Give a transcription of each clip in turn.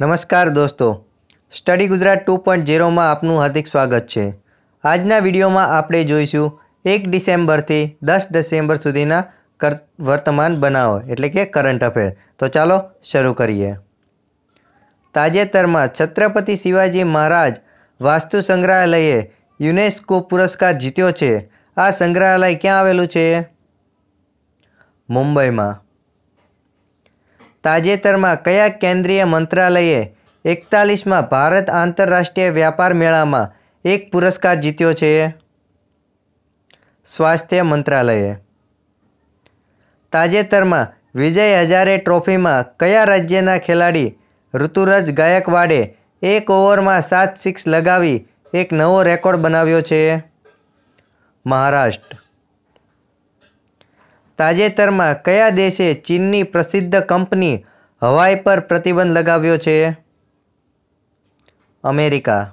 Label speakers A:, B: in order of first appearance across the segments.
A: નમસ્કાર દોસ્તો. Study Gujarat two point ઝીરોમાં આપનું હાર્દિક સ્વાગત છે. આજના વિડીયોમાં આપણે જોઈશું એક ડિસેમ્બરથી દસ ડિસેમ્બર સુધીના કર, વર્તમાન બનાવો, એટલે કે કરંટ અફેર તો ચાલો શરૂ કરીએ. તાજેતરમાં છત્રપતિ શિવાજી મહારાજ વાસ્તુ સંગ્રહાલયે યુનેસ્કો પુરસ્કાર જીત્યો છે. આ સંગ્રહાલય ક્યાં આવેલું છે? મુંબઈમાં. તાજેતરમાં કયા કેન્દ્રીય મંત્રાલયે એકતાલીસમાં ભારત આંતરરાષ્ટ્રીય વ્યાપાર મેળામાં એક પુરસ્કાર જીત્યો છે? સ્વાસ્થ્ય મંત્રાલયે. તાજેતરમાં વિજય હજારે ટ્રોફીમાં કયા રાજ્યના ખેલાડી ઋતુરાજ ગાયકવાડે એક ઓવરમાં સાત સિક્સ લગાવી એક નવો રેકોર્ડ બનાવ્યો છે? મહારાષ્ટ્ર. તાજેતરમાં કયા દેશે ચીનની પ્રસિદ્ધ કંપની હવાઈ પર પ્રતિબંધ લગાવ્યો છે? અમેરિકા.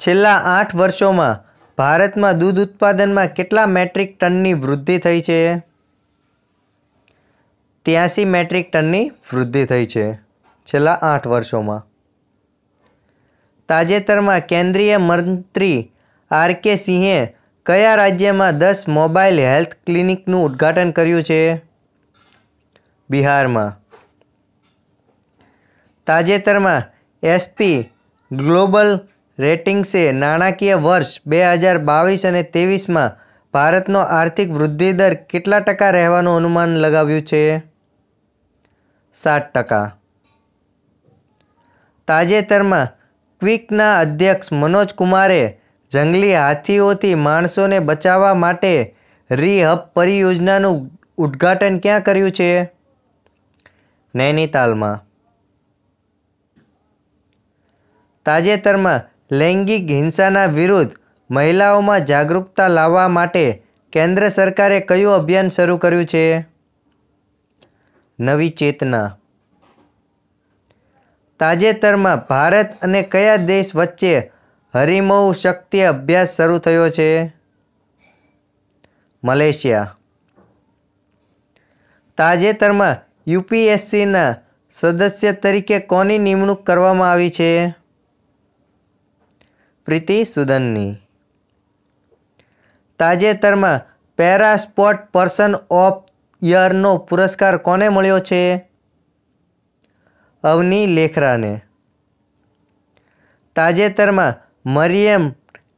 A: છેલ્લા આઠ વર્ષોમાં ભારતમાં દૂધ ઉત્પાદનમાં કેટલા મેટ્રિક ટનની વૃદ્ધિ થઈ છે? ત્યાસી મેટ્રિક ટનની વૃદ્ધિ થઈ છે છેલ્લા આઠ વર્ષોમાં. તાજેતરમાં કેન્દ્રીય મંત્રી આર કે સિંહે કયા રાજ્યમાં દસ મોબાઈલ હેલ્થ ક્લિનિકનું ઉદ્ઘાટન કર્યું છે? બિહારમાં. તાજેતરમાં એસપી ગ્લોબલ રેટિંગ્સે નાણાકીય વર્ષ બે હજાર બાવીસ અને ત્રેવીસમાં ભારતનો આર્થિક વૃદ્ધિ દર કેટલા ટકા રહેવાનું અનુમાન લગાવ્યું છે? સાત ટકા. તાજેતરમાં ક્વિકના અધ્યક્ષ મનોજ કુમારે જંગલી હાથીઓથી માણસોને બચાવવા માટે રીહબ પરિયોજનાનું ઉદ્ઘાટન ક્યાં કર્યું છે? નૈનીતાલમાં. તાજેતરમાં લૈંગિક હિંસાના વિરુદ્ધ મહિલાઓમાં જાગૃતતા લાવવા માટે કેન્દ્ર સરકારે કયું અભિયાન શરૂ કર્યું છે? નવી ચેતના. તાજેતરમાં ભારત અને કયા દેશ વચ્ચે હરિમૌ શક્તિ અભ્યાસ શરૂ થયો છે. મલેશિયા. તાજેતરમાં યુપીએસસીના સદસ્ય તરીકે કોની નિમણૂક કરવામાં આવી છે? પ્રીતિ સુદનની. તાજેતરમાં પેરા સ્પોર્ટ પર્સન ઓફ યરનો પુરસ્કાર કોને મળ્યો છે? અવની લેખરાને. તાજેતરમાં મરિયમ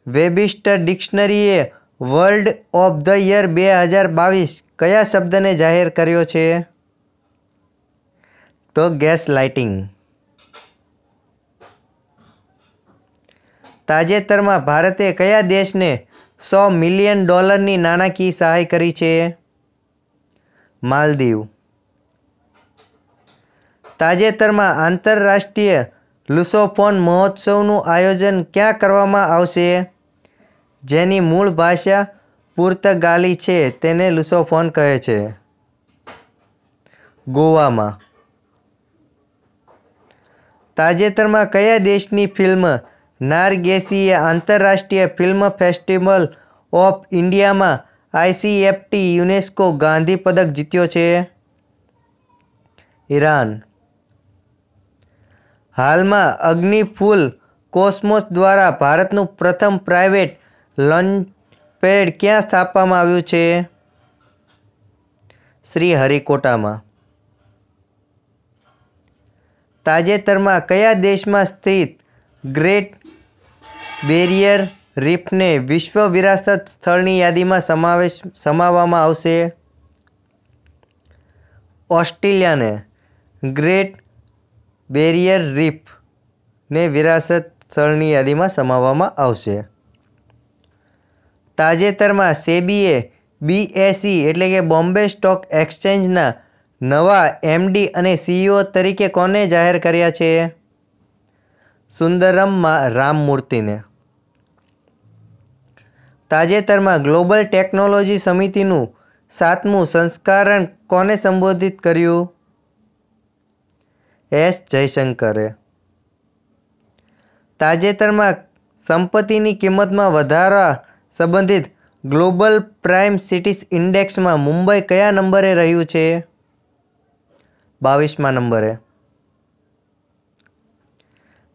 A: વેબિસ્ટર ડિક્શનરીએ વર્લ્ડ ઓફ ધ યર બે હજાર બાવીસ કયા શબ્દને જાહેર કર્યો છે? તો ગેસ લાઇટિંગ. તાજેતરમાં ભારતે કયા દેશને સો મિલિયન ડોલરની નાણાકીય સહાય કરી છે? માલદીવ. તાજેતરમાં આંતરરાષ્ટ્રીય લુસોફોન મહોત્સવનું આયોજન ક્યાં કરવામાં આવશે? જેની મૂળ ભાષા પુર્તગાલી છે, તેને લુસોફોન કહે છે. ગોવામાં. તાજેતરમાં કયા દેશની ફિલ્મ નારગેસીએ આંતરરાષ્ટ્રીય ફિલ્મ ફેસ્ટિવલ ઓફ ઇન્ડિયામાં આઈસીએફટી યુનેસ્કો ગાંધી પદક જીત્યો છે? ઈરાન. હાલમાં અગ્નિફૂલ કોસ્મોસ દ્વારા ભારતનું પ્રથમ પ્રાઇવેટ લંચ પેડ ક્યાં સ્થાપવામાં આવ્યું છે? શ્રી હરિકોટામાં. તાજેતરમાં કયા દેશમાં સ્થિત ગ્રેટ બેરિયર રીફને વિશ્વ વિરાસત સ્થળની યાદીમાં સમાવેશ સમાવવામાં આવશે? ઓસ્ટ્રેલિયાને ગ્રેટ બેરિયર રીફને વિરાસત સ્થળની યાદીમાં સમાવવામાં આવશે. તાજેતરમાં સેબીએ બીએસઈ એટલે કે બોમ્બે સ્ટોક એક્સચેન્જના નવા એમડી અને સીઈઓ તરીકે કોને જાહેર કર્યા છે? સુંદરમમાં રામમૂર્તિને તાજેતરમાં ગ્લોબલ ટેકનોલોજી સમિતિનું સાતમું સંસ્કરણ કોને સંબોધિત કર્યું? એસ જયશંકરે. તાજેતરમાં સંપત્તિની કિંમતમાં વધારા સંબંધિત ગ્લોબલ પ્રાઇમ સિટીઝ ઇન્ડેક્સમાં મુંબઈ કયા નંબરે રહ્યું છે? બાવીસમા નંબરે.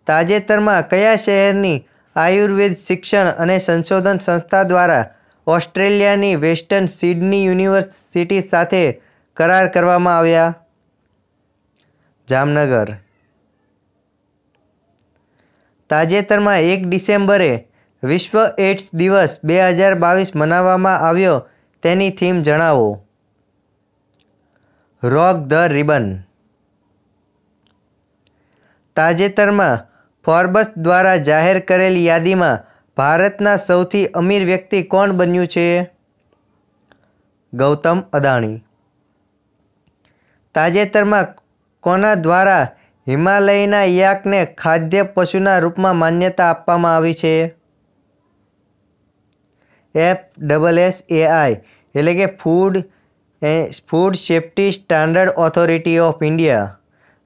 A: તાજેતરમાં કયા શહેરની આયુર્વેદ શિક્ષણ અને સંશોધન સંસ્થા દ્વારા ઓસ્ટ્રેલિયાની વેસ્ટર્ન સિડની યુનિવર્સિટી સાથે કરાર કરવામાં આવ્યા? જામનગર. તાજેતરમાં એક ડિસેમ્બરે વિશ્વ એડ્સ દિવસ બે હજાર બાવીસ મનાવવામાં આવ્યો તેની થીમ જણાવો. Rock the ribbon. તાજેતરમાં ફોર્બસ દ્વારા જાહેર કરેલી યાદીમાં ભારતના સૌથી અમીર વ્યક્તિ કોણ બન્યું છે? ગૌતમ અદાણી. તાજેતરમાં કોના દ્વારા હિમાલયના યાકને ખાદ્ય પશુના રૂપમાં માન્યતા આપવામાં આવી છે? એફ ડબલ એસ એઆઈ એટલે કે food food safety standard authority of India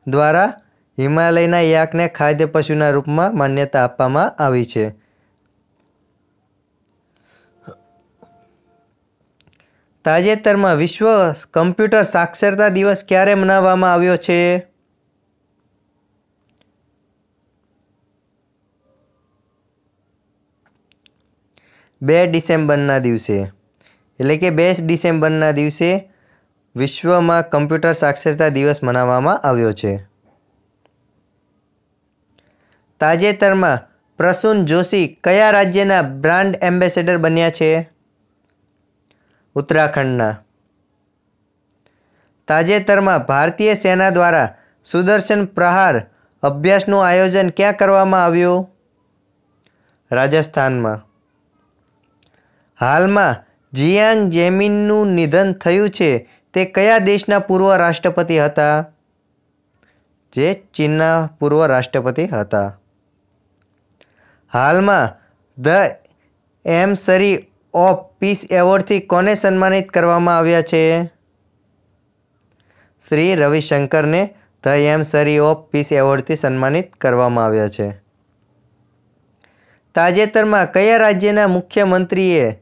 A: દ્વારા હિમાલયના યાકને ખાદ્ય પશુના રૂપમાં માન્યતા આપવામાં આવી છે. તાજેતરમાં વિશ્વ કમ્પ્યુટર સાક્ષરતા દિવસ ક્યારે મનાવવામાં આવ્યો છે? બે ડિસેમ્બરના દિવસે. એટલે કે બે ડિસેમ્બરના દિવસે વિશ્વમાં કમ્પ્યુટર સાક્ષરતા દિવસ મનાવવામાં આવ્યો છે. તાજેતરમાં પ્રસૂન જોશી કયા રાજ્યના બ્રાન્ડ એમ્બેસેડર બન્યા છે? ઉત્તરાખંડના. તાજેતરમાં ભારતીય સેના દ્વારા સુદર્શન પ્રહાર અભ્યાસનું આયોજન ક્યાં કરવામાં આવ્યું? રાજસ્થાનમાં. હાલમાં જિયાંગ જેમિનનું નિધન થયું છે તે કયા દેશના પૂર્વ રાષ્ટ્રપતિ હતા? જે ચીનના પૂર્વ રાષ્ટ્રપતિ હતા. હાલમાં ધ એમ સરી ઓફ પીસ એવોર્ડથી કોને સન્માનિત કરવામાં આવ્યા છે? શ્રી રવિશંકરને ધ એમ સરી ઓફ પીસ એવોર્ડથી સન્માનિત કરવામાં આવ્યા છે. તાજેતરમાં કયા રાજ્યના મુખ્યમંત્રીએ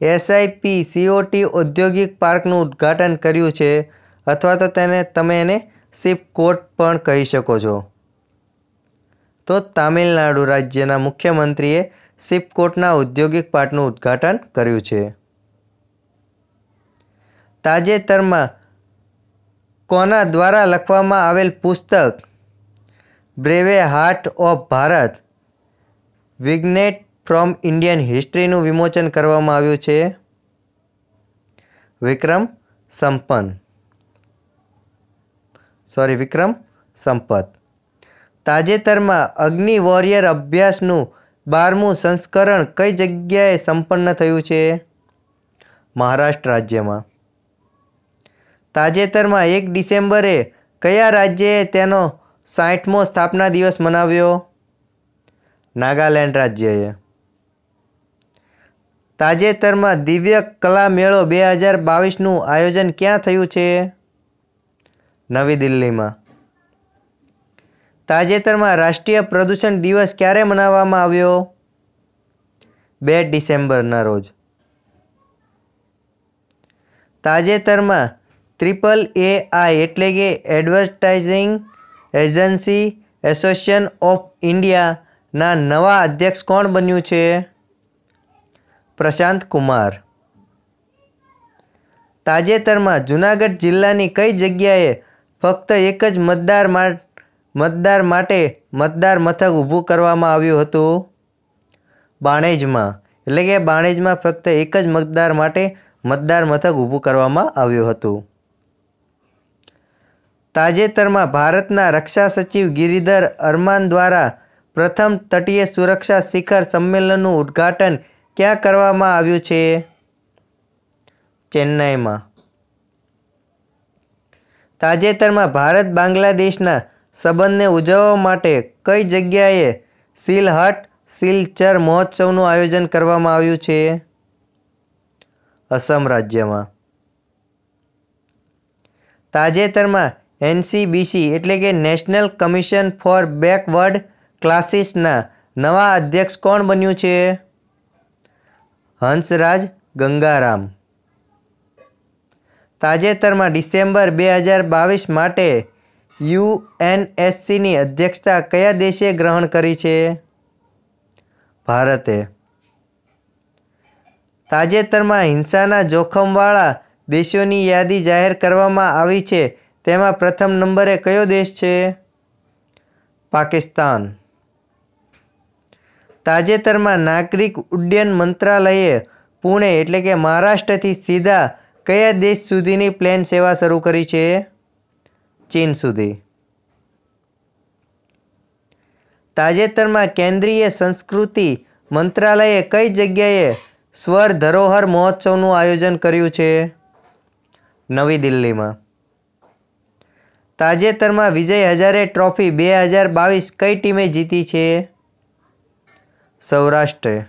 A: એસઆઈપી સીઓટી ઔદ્યોગિક પાર્કનું ઉદ્ઘાટન કર્યું છે? અથવા તો તેને તમે એને સિપ કોટ પણ કહી શકો છો? તો તામિલનાડુ રાજ્યના મુખ્યમંત્રીએ સિપકોટના ઔદ્યોગિક પાર્કનું ઉદ્ઘાટન કર્યું છે. તાજેતરમાં કોના દ્વારા લખવામાં આવેલ પુસ્તક brave heart of Bharat vignette from Indian હિસ્ટ્રીનું વિમોચન કરવામાં આવ્યું છે. વિક્રમ સંપન્ન. સોરી વિક્રમ સંપત. તાજેતરમાં અગ્નિ વોરિયર અભ્યાસનું બારમું સંસ્કરણ કઈ જગ્યાએ સંપન્ન થયું છે? મહારાષ્ટ્ર રાજ્યમાં. તાજેતરમાં એક ડિસેમ્બરે કયા રાજ્યએ તેનો સાઠમો સ્થાપના દિવસ મનાવ્યો? નાગાલેન્ડ રાજ્યએ. તાજેતરમાં દિવ્ય કલા મેળો બે હજાર બાવીસનું આયોજન ક્યાં થયું છે? નવી દિલ્હીમાં. તાજેતરમાં રાષ્ટ્રીય પ્રદૂષણ દિવસ ક્યારે મનાવવામાં આવ્યો? બે ડિસેમ્બરના રોજ. તાજેતરમાં ટ્રિપલ એ આઈ એટલે કે એડવર્ટાઇઝિંગ એજન્સી એસોસિએશન ઓફ ઇન્ડિયાના નવા અધ્યક્ષ કોણ બન્યું છે? પ્રશાંત કુમાર. તાજેતરમાં જૂનાગઢ જિલ્લાની કઈ જગ્યાએ ફક્ત એક જ મતદાર મતદાર માટે મતદાર મથક ઊભું કરવામાં આવ્યું હતું. બાણેજમાં, એટલે કે બાણેજમાં ફક્ત એક જ મતદાર માટે મતદાર મથક ઊભું કરવામાં આવ્યું હતું. તાજેતરમાં ભારતના રક્ષા સચિવ ગિરિધર અરમાન દ્વારા પ્રથમ તટીય સુરક્ષા શિખર સંમેલનનું ઉદ્ઘાટન ક્યાં કરવામાં આવ્યું છે? ચેન્નાઈમાં. તાજેતરમાં ભારત બાંગ્લાદેશના સંબંધને ઉજવવા માટે કઈ જગ્યાએ સિલહટ, સિલચર મહોત્સવનું આયોજન કરવામાં આવ્યું છે? અસમ રાજ્યમાં. તાજેતરમાં એનસીબીસી એટલે કે નેશનલ કમિશન ફોર બેકવર્ડ ક્લાસીસના નવા અધ્યક્ષ કોણ બન્યું છે? હંસરાજ ગંગારામ. તાજેતરમાં ડિસેમ્બર બે હજાર બાવીસ માટે યુએનએસસીની અધ્યક્ષતા કયા દેશે ગ્રહણ કરી છે? ભારતે. તાજેતરમાં હિંસાના જોખમવાળા દેશોની યાદી જાહેર કરવામાં આવી છે. તેમાં પ્રથમ નંબરે કયો દેશ છે? પાકિસ્તાન. તાજેતરમાં નાગરિક ઉડ્ડયન મંત્રાલયે પુણે એટલે કે મહારાષ્ટ્રથી સીધા કયા દેશ સુધીની પ્લેન સેવા શરૂ કરી છે? ચીન સુધી. તાજેતરમાં કેન્દ્રીય સંસ્કૃતિ મંત્રાલયે કઈ જગ્યાએ સ્વર ધરોહર મહોત્સવનું આયોજન કર્યું છે? નવી દિલ્હીમાં. તાજેતરમાં વિજય હજારે ટ્રોફી બે હજાર બાવીસ કઈ ટીમે જીતી છે? સૌરાષ્ટ્રે.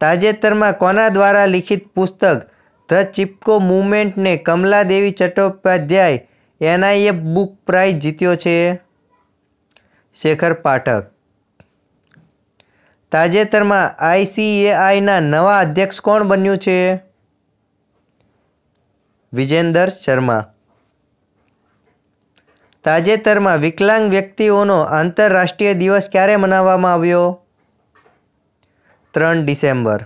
A: તાજેતરમાં કોના દ્વારા લિખિત પુસ્તક the Chipko મુવમેન્ટને Kamaladevi Chattopadhyay NIA book prize જીત્યો છે. શેખર પાઠક. તાજેતરમાં આઈસીએઆઈના નવા અધ્યક્ષ કોણ બન્યું છે? વિજેન્દર શર્મા. તાજેતરમાં વિકલાંગ વ્યક્તિઓનો આંતરરાષ્ટ્રીય દિવસ ક્યારે મનાવવામાં આવ્યો? ત્રણ ડિસેમ્બર.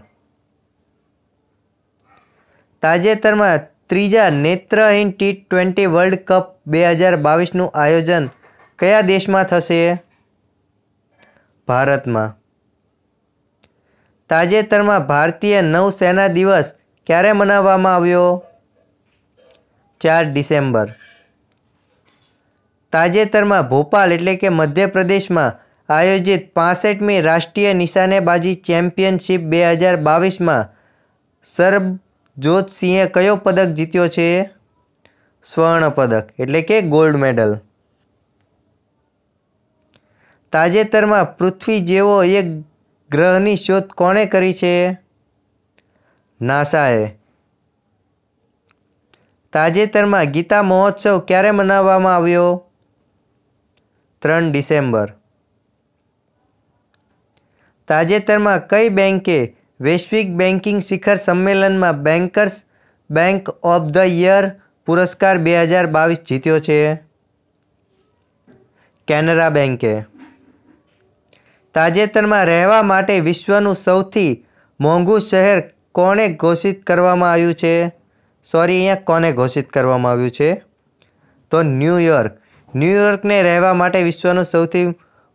A: તાજેતરમાં ત્રીજા નેત્રહીન ટી ટ્વેન્ટી વર્લ્ડ કપ બે હજાર બાવીસનું આયોજન કયા દેશમાં થશે? ભારતમાં. તાજેતરમાં ભારતીય નૌસેના દિવસ ક્યારે મનાવવામાં આવ્યો? ચાર ડિસેમ્બર. તાજેતરમાં ભોપાલ એટલે કે મધ્યપ્રદેશમાં આયોજિત પાસઠમી રાષ્ટ્રીય નિશાનેબાજી ચેમ્પિયનશિપ બે હજાર બાવીસમાં સરબજોતસિંહે કયો પદક જીત્યો છે? સ્વર્ણ પદક, એટલે કે ગોલ્ડ મેડલ તાજેતરમાં પૃથ્વી જેવો એક ગ્રહની શોધ કોણે કરી છે? નાસાએ. તાજેતરમાં ગીતા મહોત્સવ ક્યારે મનાવવામાં આવ્યો? ત્રણ ડિસેમ્બર. તાજેતરમાં કઈ બેંકે વૈશ્વિક બેન્કિંગ શિખર સંમેલનમાં bankers bank of the year પુરસ્કાર બે હજાર બાવીસ જીત્યો છે. કેનરા બેંકે તાજેતરમાં રહેવા માટે વિશ્વનું સૌથી મોંઘું શહેર કોણે ઘોષિત કરવામાં આવ્યું છે? સોરી, અહીંયા કોને ઘોષિત કરવામાં આવ્યું છે? તો ન્યૂયોર્ક ન્યૂયોર્કને રહેવા માટે વિશ્વનું સૌથી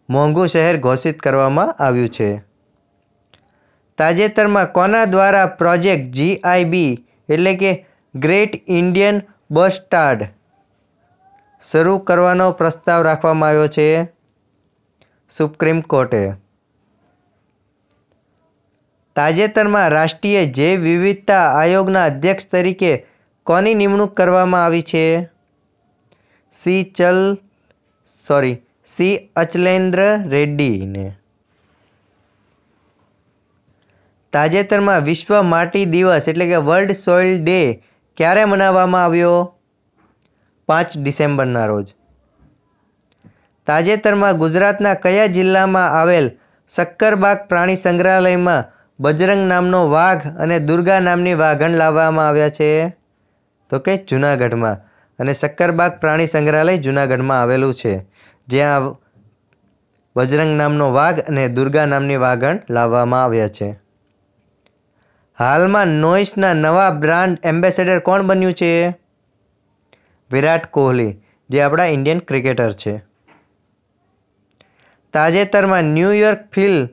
A: મોંઘું શહેર ઘોષિત કરવામાં આવ્યું છે. તાજેતરમાં કોના દ્વારા પ્રોજેક્ટ જીઆઈબી એટલે કે ગ્રેટ ઇન્ડિયન બસ્ટાર્ડ શરૂ કરવાનો પ્રસ્તાવ રાખવામાં આવ્યો છે? સુપ્રીમ કોર્ટે. તાજેતરમાં રાષ્ટ્રીય જૈવ વિવિધતા આયોગના અધ્યક્ષ તરીકે કોની નિમણૂક કરવામાં આવી છે? સી. ચલ, સોરી, સી. અચલેન્દ્ર રેડ્ડીને. તાજેતરમાં વિશ્વ માટી દિવસ એટલે કે વર્લ્ડ સોઇલ ડે ક્યારે મનાવવામાં આવ્યો? પાંચ ડિસેમ્બરના રોજ. તાજેતરમાં ગુજરાતના કયા જિલ્લામાં આવેલ શક્કરબાગ પ્રાણી સંગ્રહાલયમાં બજરંગ નામનો વાઘ અને દુર્ગા નામની વાઘણ લાવવામાં આવ્યા છે? તો કે જૂનાગઢમાં. અને શક્કરબાગ પ્રાણી સંગ્રહાલય જૂનાગઢમાં આવેલું છે. જ્યાં બજરંગ નામનો વાઘ અને દુર્ગા નામની વાઘણ લાવવામાં આવ્યા છે. હાલમાં નોઇસના નવા બ્રાન્ડ એમ્બેસેડર કોણ બન્યું છે? વિરાટ કોહલી, જે આપણા ઇન્ડિયન ક્રિકેટર છે. તાજેતરમાં New York film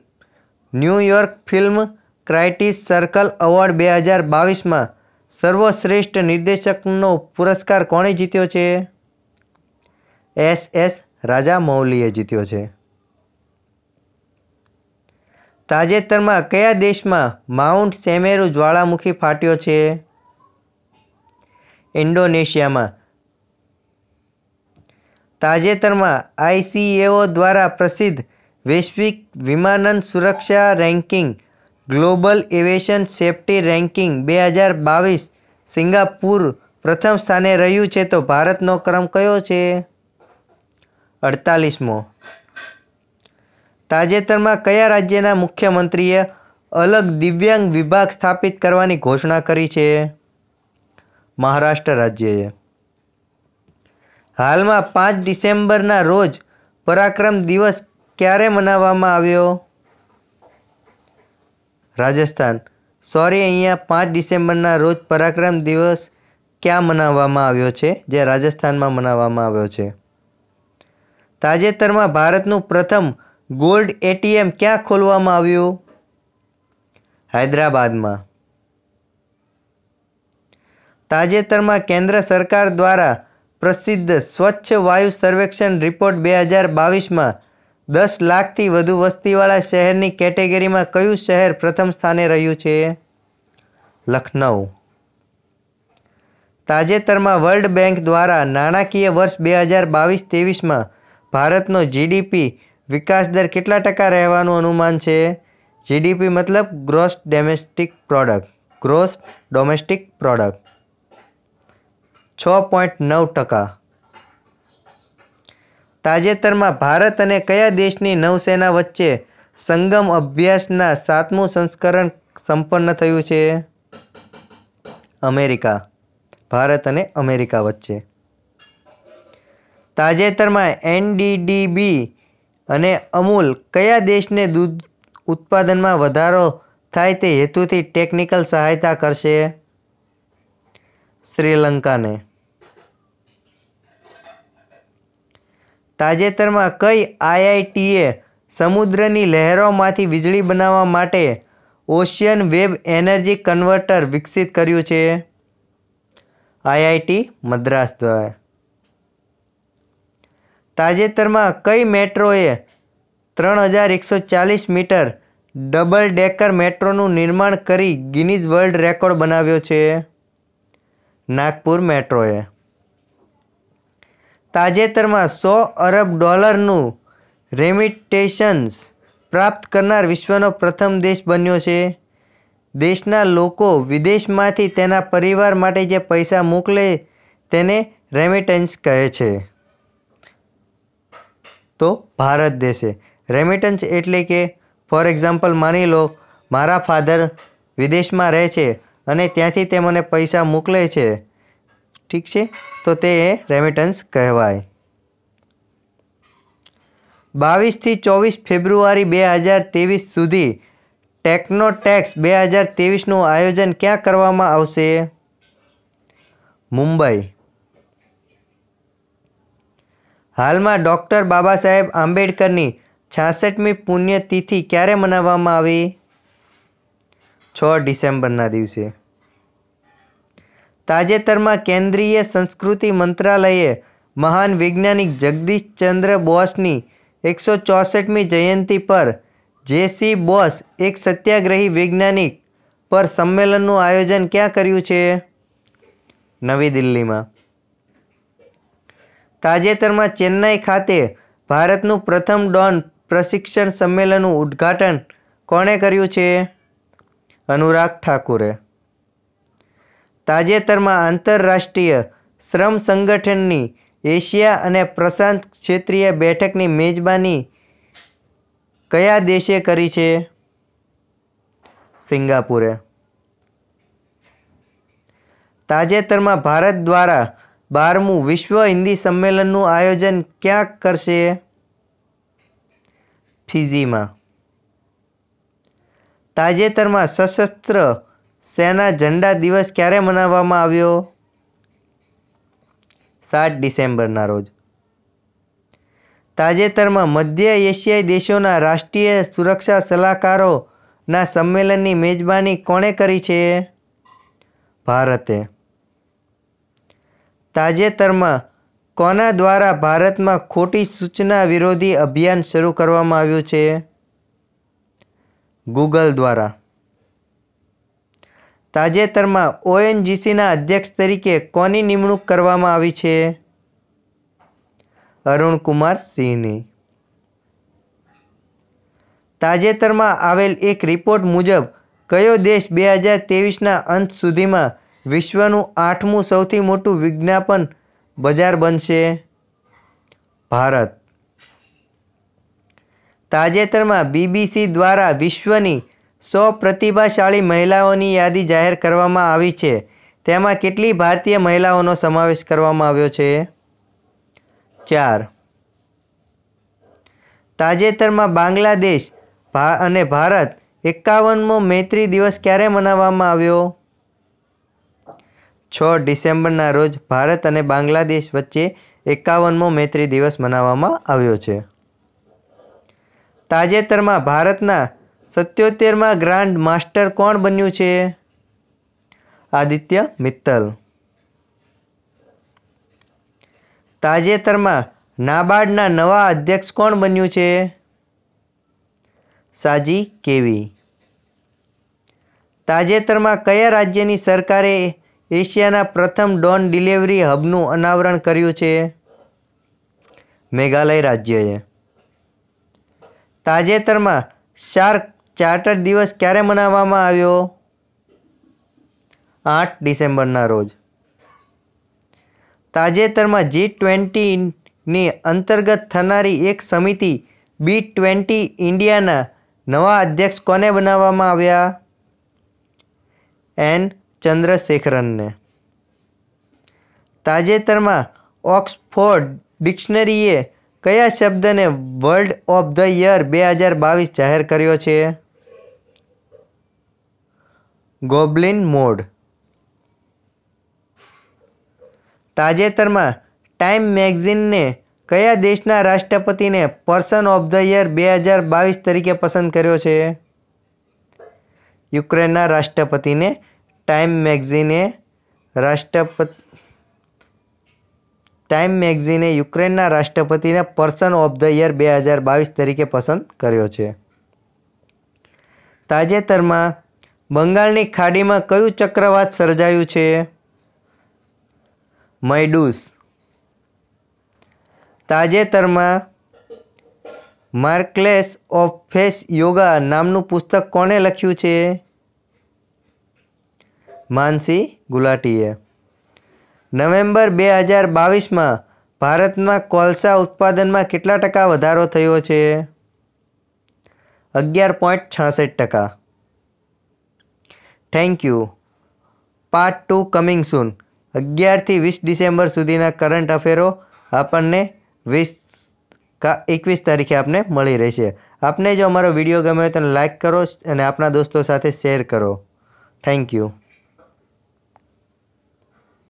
A: New York film critics circle award બે હજાર બાવીસમાં સર્વશ્રેષ્ઠ નિર્દેશકનો પુરસ્કાર કોણે જીત્યો છે? એસ એસ રાજા મૌલીએ જીત્યો છે. તાજેતરમાં કયા દેશમાં માઉન્ટ સેમેરુ જ્વાળામુખી ફાટ્યો છે? ઇન્ડોનેશિયામાં. તાજેતરમાં આઈસીએઓ દ્વારા પ્રસિદ્ધ વૈશ્વિક વિમાનન સુરક્ષા ranking, global aviation safety ranking બે હજાર બાવીસ સિંગાપુર પ્રથમ સ્થાને રહ્યું છે તો ભારતનો ક્રમ કયો છે? અડતાલીસમો. તાજેતરમાં કયા રાજ્યના મુખ્યમંત્રીએ અલગ દિવ્યાંગ વિભાગ સ્થાપિત કરવાની ઘોષણા કરી છે? મહારાષ્ટ્ર રાજ્યએ. હાલમાં પાંચ ડિસેમ્બરના રોજ પરાક્રમ દિવસ ક્યારે મનાવવામાં આવ્યો? રાજસ્થાન. સોરી, અહીંયા પાંચ ડિસેમ્બરના રોજ પરાક્રમ દિવસ ક્યાં મનાવવામાં આવ્યો છે? જે રાજસ્થાનમાં મનાવવામાં આવ્યો છે. તાજેતરમાં ભારતનું પ્રથમ ગોલ્ડ એટીએમ ક્યાં ખોલવામાં આવ્યું? હૈદરાબાદમાં. તાજેતરમાં કેન્દ્ર સરકાર દ્વારા પ્રસિદ્ધ સ્વચ્છ વાયુ સર્વેક્ષણ રિપોર્ટ બે હજાર બાવીસમાં દસ લાખથી વધુ વસ્તીવાળા શહેરની કેટેગરીમાં કયું શહેર પ્રથમ સ્થાને રહ્યું છે? લખનઉ. તાજેતરમાં વર્લ્ડ બેંક દ્વારા નાણાકીય વર્ષ બે હજાર બાવીસ ત્રેવીસમાં ભારતનો જીડીપી વિકાસ દર કેટલા ટકા રહેવાનું અનુમાન છે? જીડીપી મતલબ gross domestic product gross domestic product છ પોઈન્ટ નવ ટકા. તાજેતરમાં ભારત અને કયા દેશની નૌસેના વચ્ચે સંગમ અભ્યાસના સાતમું સંસ્કરણ સંપન્ન થયું છે? અમેરિકા. ભારત અને અમેરિકા વચ્ચે. તાજેતરમાં એનડીડીબી અને અમૂલ, કયા દેશને દૂધ ઉત્પાદનમાં વધારો થાય તે હેતુથી ટેકનિકલ સહાયતા કરશે? શ્રીલંકાને. તાજેતરમાં કઈ આઈઆઈટીએ સમુદ્રની લહેરોમાંથી વીજળી બનાવવા માટે ઓશિયન વેબ એનર્જી કન્વર્ટર વિકસિત કર્યું છે? આઈઆઈટી મદ્રાસ દ્વારા. તાજેતરમાં કઈ મેટ્રોએ ત્રણ હજાર એકસો ચાલીસ મીટર ડબલ ડેકર મેટ્રોનું નિર્માણ કરી ગિનીઝ વર્લ્ડ રેકોર્ડ બનાવ્યો છે? નાગપુર મેટ્રોએ. તાજેતરમાં સો અરબ ડોલરનું રેમિટેશન્સ પ્રાપ્ત કરનાર વિશ્વનો પ્રથમ દેશ બન્યો છે. દેશના લોકો વિદેશમાંથી તેના પરિવાર માટે જે પૈસા મોકલે તેને રેમિટન્સ કહે છે. તો ભારત દેશે. રેમિટન્સ એટલે કે ફોર એક્ઝામ્પલ માની લો, મારા ફાધર વિદેશમાં રહે છે અને ત્યાંથી તે મને પૈસા મોકલે છે. ઠીક છે? તો તે રેમિટન્સ કહેવાય. બાવીસથી ચોવીસ ફેબ્રુઆરી બે હજાર ત્રેવીસ સુધી ટેકનોટેક્સ બે હજાર ત્રેવીસનું આયોજન ક્યાં કરવામાં આવશે? મુંબઈ. હાલમાં ડૉક્ટર બાબા સાહેબ આંબેડકરની છાસઠમી પુણ્યતિથિ ક્યારે મનાવવામાં આવી? છ ડિસેમ્બરના દિવસે. તાજેતરમાં કેન્દ્રીય સંસ્કૃતિ મંત્રાલયે મહાન વૈજ્ઞાનિક જગદીશચંદ્ર બોસની એકસો ચોસઠમી જયંતિ પર જેસી બોસ એક સત્યાગ્રહી વૈજ્ઞાનિક પર સંમેલનનું આયોજન ક્યાં કર્યું છે? નવી દિલ્હીમાં. તાજેતરમાં ચેન્નાઈ ખાતે ભારતનું પ્રથમ ડોન પ્રશિક્ષણ સંમેલનનું ઉદ્ઘાટન કોણે કર્યું છે? અનુરાગ ઠાકુરે. તાજેતરમાં આંતરરાષ્ટ્રીય શ્રમ સંગઠનની એશિયા અને પ્રશાંત ક્ષેત્રીય બેઠકની મેજબાની કયા દેશે કરી છે? સિંગાપુરે. તાજેતરમાં ભારત દ્વારા બારમું વિશ્વ હિન્દી સંમેલનનું આયોજન ક્યાં કરશે? ફિઝીમાં તાજેતરમાં સશસ્ત્ર સેના ઝંડા દિવસ ક્યારે મનાવવામાં આવ્યો? સાત ડિસેમ્બરના રોજ. તાજેતરમાં મધ્ય એશિયાઈ દેશોના રાષ્ટ્રીય સુરક્ષા સલાહકારોના સંમેલનની મેજબાની કોણે કરી છે? ભારતે. તાજેતરમાં કોના દ્વારા ભારતમાં ખોટી સૂચના વિરોધી અભિયાન શરૂ કરવામાં આવ્યું છે? ગૂગલ દ્વારા. તાજેતરમાં ઓએનજીસીના અધ્યક્ષ તરીકે કોની નિમણૂક કરવામાં આવી છે? અરુણકુમાર સિંહની. તાજેતરમાં આવેલ એક રિપોર્ટ મુજબ, કયો દેશ બે હજાર તેવીસના અંત સુધીમાં વિશ્વનું આઠમું સૌથી મોટું વિજ્ઞાપન બજાર બનશે. ભારત. તાજેતરમાં બીબીસી દ્વારા વિશ્વની સો પ્રતિભાશાળી મહિલાઓની યાદી જાહેર કરવામાં આવી છે. તેમાં કેટલી ભારતીય મહિલાઓનો સમાવેશ કરવામાં આવ્યો છે? ચાર. તાજેતરમાં બાંગ્લાદેશ અને ભારત એકાવનમો મૈત્રી દિવસ ક્યારે મનાવવામાં આવ્યો? છ ડિસેમ્બરના રોજ ભારત અને બાંગ્લાદેશ વચ્ચે એકાવનમો મૈત્રી દિવસ મનાવવામાં આવ્યો છે. તાજેતરમાં ભારતના સત્યોતેરમાં ગ્રાન્ડ માસ્ટર કોણ બન્યું છે? આદિત્ય મિત્તલ. તાજેતરમાં નાબાર્ડના નવા અધ્યક્ષ કોણ બન્યું છે? સાજી કેવી. તાજેતરમાં કયા રાજ્યની સરકારે એશિયાના પ્રથમ ડોન ડિલિવરી હબનું અનાવરણ કર્યું છે. મેઘાલય રાજ્યએ. તાજેતરમાં શાર્ક ચાર્ટર દિવસ ક્યારે મનાવવામાં આવ્યો? આઠ ડિસેમ્બરના રોજ. તાજેતરમાં જી ટ્વેન્ટીની અંતર્ગત થનારી એક સમિતિ બી ટ્વેન્ટી ઇન્ડિયાના નવા અધ્યક્ષ કોને બનાવવામાં આવ્યા? એન. ચંદ્રશેખરનને. તાજેતરમાં ઓક્સફોર્ડ ડિક્શનરીએ કયા શબ્દને વર્લ્ડ ઓફ ધ યર બે હજાર બાવીસ જાહેર કર્યો છે? ગોબલિન મોડ. તાજેતરમાં ટાઈમ મેગઝિનને કયા દેશના રાષ્ટ્રપતિને પર્સન ઓફ ધ યર બે હજાર બાવીસ તરીકે પસંદ કર્યો છે? યુક્રેનના રાષ્ટ્રપતિને ટાઈમ મેગઝિને રાષ્ટ્રપતિ ટાઈમ મેગઝિને યુક્રેનના રાષ્ટ્રપતિને પર્સન ઓફ ધ યર બે હજાર બાવીસ તરીકે પસંદ કર્યો છે. તાજેતરમાં બંગાળની ખાડીમાં કયું ચક્રવાત સર્જાયું છે? મૈડુસ. તાજેતરમાં માર્કલેસ ઓફ ફેસ યોગા નામનું પુસ્તક કોણે લખ્યું છે? માનસી ગુલાટીએ. નવેમ્બર બે હજાર બાવીસમાં ભારતમાં કોલસા ઉત્પાદનમાં કેટલા ટકા વધારો થયો છે? અગિયાર પોઈન્ટ છાસઠ ટકા. Thank you part two coming soon અગિયારથી વીસ ડિસેમ્બર સુધીના કરંટ અફેરો આપણને વીસ કા એકવીસ તારીખે આપને મળી રહેશે. આપને જો અમારો વીડિયો ગમ્યો તો લાઈક કરો અને આપના દોસ્તો સાથે શેર કરો. Thank you